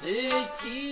此际